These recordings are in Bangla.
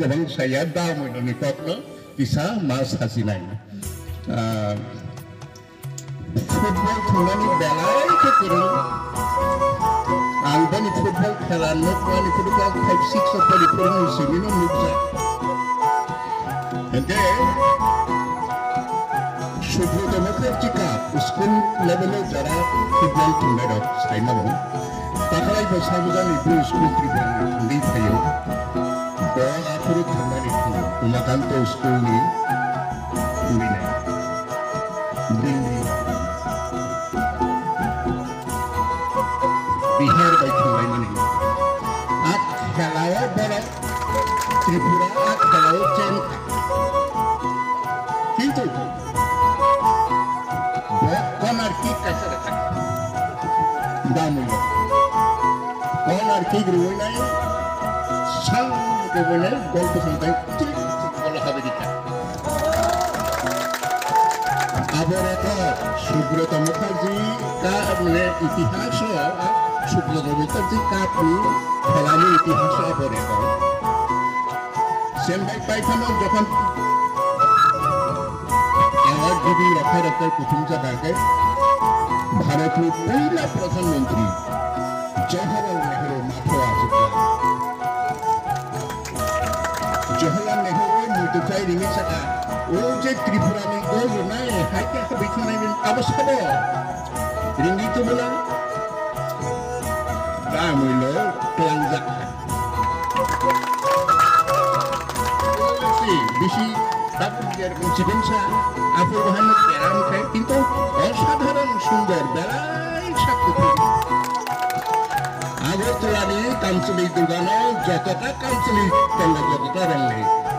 गोबां फिसाया दा मैनि कतनो किसा मास हासिनाय फुटबल थांनानै बेलायखौ करो आं पनि फुटबल खेला न'खरनि football five six four फोरोंनोसैनो नुजा ante Subrat Mukherjee काप स्कुल लेभेलाव যারা ফুটবল थांनाय दं साइना दं दाखालायबो साबुजानि बे स्कुल ट्रिपनि बहुत ठंडा रहती है उमाकान तो उसको भी नहीं दिन भी बिहार बैठे हुए मन ही आज जलाया बड़े त्रिपुरा आज जलाया चेन किंतु बहुत कौन अर्थी कैसे रखा दामों कौन अर्थी ग्रुप नहीं সঙ্গে বলে গল্প সুব্রত মুখার্জি ইতিহাস, সুব্রত মুখার্জি ইতিহাস যখন পহিলা প্রধানমন্ত্রী জওহরলাল নেহরু মাথো নেহরু মুতুকাই ও যে ত্রিপুরানি ও নাই হাইকে বিখানাই আবার সব রিঙ্গি তো বলা दा মইল ক্লাংজা বেশি এরকম চিকিৎসা আপুর বাহান্ন প্যারাম খায় কিন্তু অসাধারণ সুন্দর বেলায় সাক্ষী। আগরতলানি কাঞ্চলি দোকানো যতটা কাঞ্চলি তেল যতটা রং নেই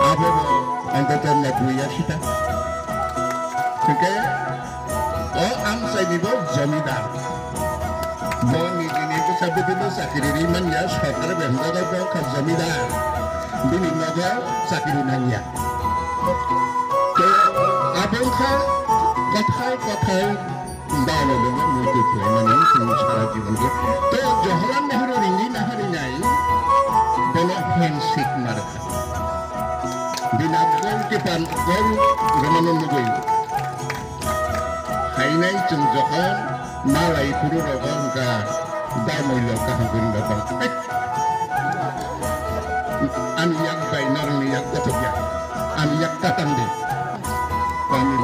আবার নব্বই আশিটা ওকে ও আম চাইনিব জমিদার নিজে নিজে সাবধান দিল চাকরি মানে সরকার বেঙ্গল জমিদার বিভিন্ন চাকরি নাইয়া তো আবংখা কথায় কথায় দাওয়ালেন মৃত্যু মানে তিনি সারা জীবনকে তো জওহরলাল নেহরু রিঙ্গি নাহারি নাই pan kon gamanon mugoy hainai chung johan malai puru ro ka dai lo ka gun ro eh. an yak bai nar ni yak ta tok ya. an yak tang de kami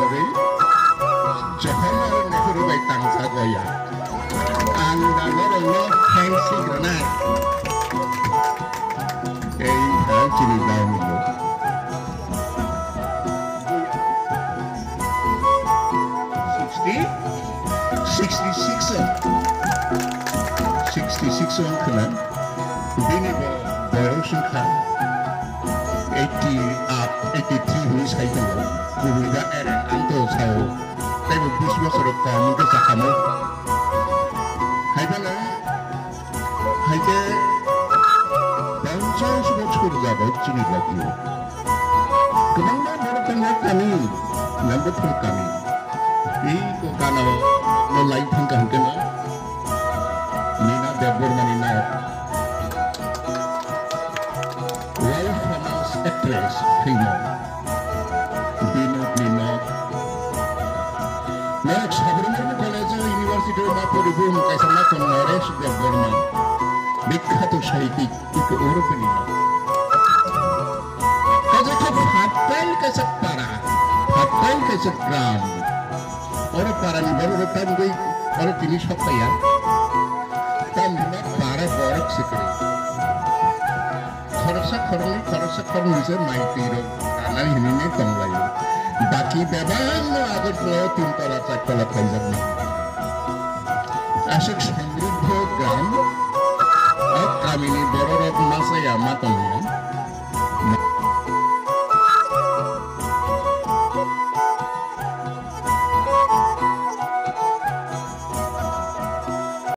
johan ro ne puru bai tang sa goya an da ro granai. সিক্সে সিক্সটি সিক্স অঙ্কনা বিনি বয়ং সংখ্যা এইটি আপ এইটি থ্রি হয়ে সাইকেল গুবুগা এর আন্ত সাও তাইবো বিশ বছর কম গেছা খামো হাইবালে হাইতে পঞ্চাশ বছর যাবৎ চিনি লাগিও গোবাং বড় কামে কামি নাম্বার ফোর কামি এই গানাও আপনার লাইন থিঙ্কা হুকে না Nina Debbarma Nina wife famous actress femur Binod নীনক নায়ক সাবরমর্ম কলেজ ও ইউনিভার্সিটির না পরিবহন কাইসানা তো নরেশ দেববর্মা বিখ্যাত সাহিত্যিক ইকো ওরূপে নীনক কাজে খুব ফাটাইল কাছে পাড়া ফাটাইল কাছে গ্রাম ওর পাড়া নি বড় রতাম গই ওর তিনি সপ্তাহ তাম দিনা পাড়া বড় সিকরে খরচা খরনি খরচা খরন নিজে মাইতির কানার হিনিনে তংলাयो বাকি বেবান আগরতলা তিনতলা চারতলা খাইজাব না আশেক সমৃদ্ধ গ্রাম কামিনী বড় রথ মাসাইয়া মাতঙ্গিয়া